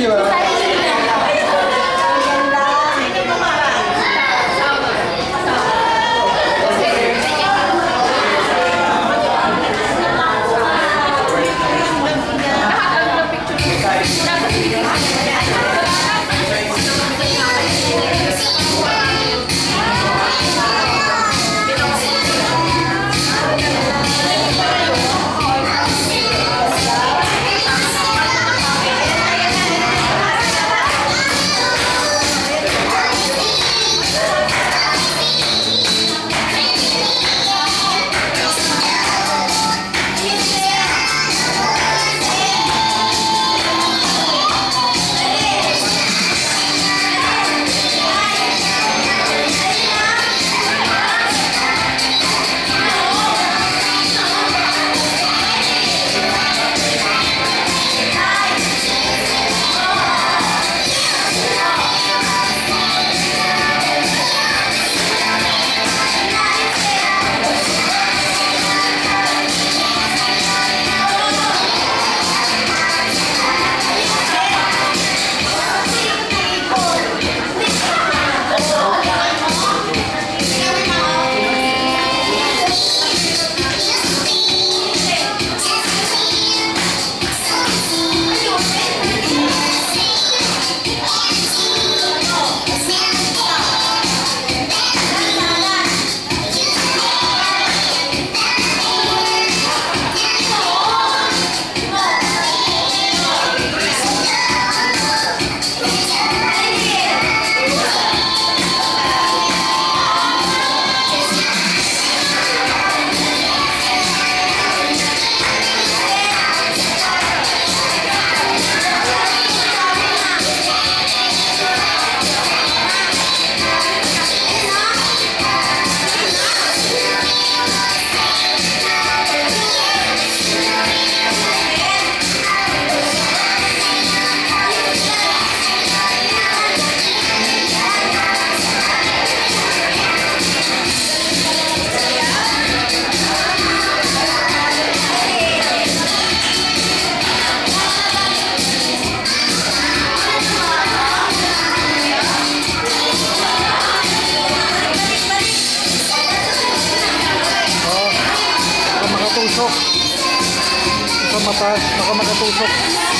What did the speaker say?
谢谢 makatusok. Sa mata, baka makatusok.